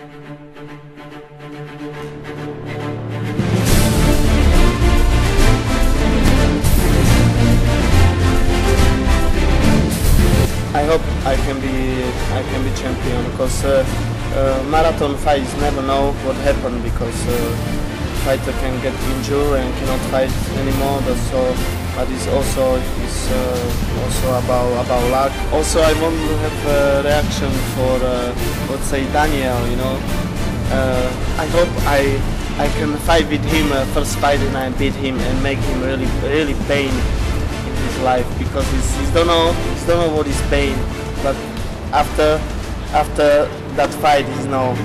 I hope I can be I can be champion because uh, uh, marathon fights never know what happened because uh, fighter can get injured and cannot fight anymore. That's so, but it's also it's uh, also about about luck. Also, I want to have a reaction for uh, let's say Daniel. You know, uh, I hope I I can fight with him uh, first fight and I beat him and make him really really pain in his life because he's, he's don't know he's don't know what is pain but after after that fight he's know